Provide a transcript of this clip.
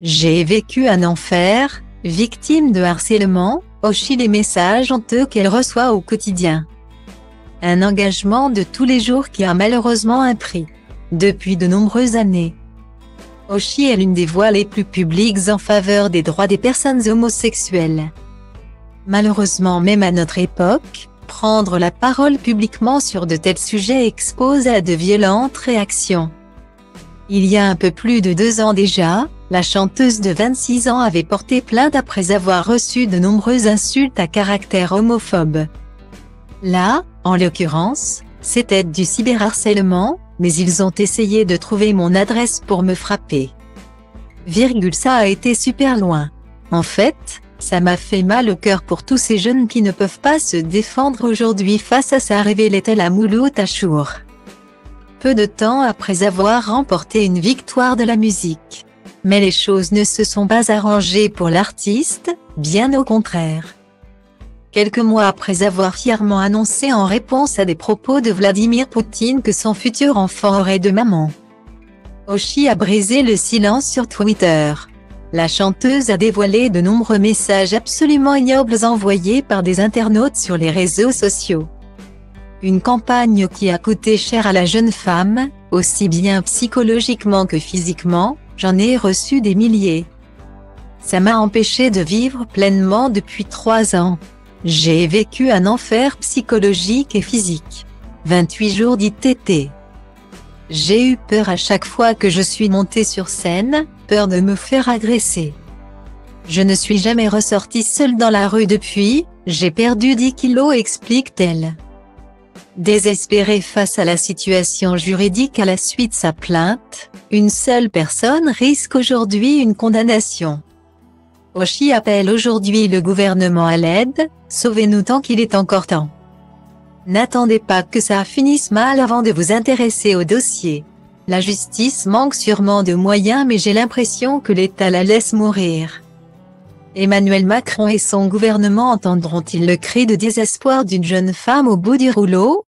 J'ai vécu un enfer, victime de harcèlement, Oshi les messages honteux qu'elle reçoit au quotidien. Un engagement de tous les jours qui a malheureusement un prix. Depuis de nombreuses années. Oshi est l'une des voix les plus publiques en faveur des droits des personnes homosexuelles. Malheureusement même à notre époque, prendre la parole publiquement sur de tels sujets expose à de violentes réactions. Il y a un peu plus de deux ans déjà, la chanteuse de 26 ans avait porté plainte après avoir reçu de nombreuses insultes à caractère homophobe. Là, en l'occurrence, c'était du cyberharcèlement, mais ils ont essayé de trouver mon adresse pour me frapper. Virgule ça a été super loin. En fait, ça m'a fait mal au cœur pour tous ces jeunes qui ne peuvent pas se défendre aujourd'hui face à ça révélait-elle à Mouloud Achour. Peu de temps après avoir remporté une victoire de la musique. Mais les choses ne se sont pas arrangées pour l'artiste, bien au contraire. Quelques mois après avoir fièrement annoncé en réponse à des propos de Vladimir Poutine que son futur enfant aurait de maman. Oshi a brisé le silence sur Twitter. La chanteuse a dévoilé de nombreux messages absolument ignobles envoyés par des internautes sur les réseaux sociaux. Une campagne qui a coûté cher à la jeune femme, aussi bien psychologiquement que physiquement, J'en ai reçu des milliers. Ça m'a empêché de vivre pleinement depuis trois ans. J'ai vécu un enfer psychologique et physique. 28 jours d'ITT. J'ai eu peur à chaque fois que je suis montée sur scène, peur de me faire agresser. Je ne suis jamais ressortie seule dans la rue depuis, j'ai perdu 10 kilos explique-t-elle. Désespéré face à la situation juridique à la suite de sa plainte, une seule personne risque aujourd'hui une condamnation. Oshi appelle aujourd'hui le gouvernement à l'aide, sauvez-nous tant qu'il est encore temps. N'attendez pas que ça finisse mal avant de vous intéresser au dossier. La justice manque sûrement de moyens mais j'ai l'impression que l'État la laisse mourir. Emmanuel Macron et son gouvernement entendront-ils le cri de désespoir d'une jeune femme au bout du rouleau?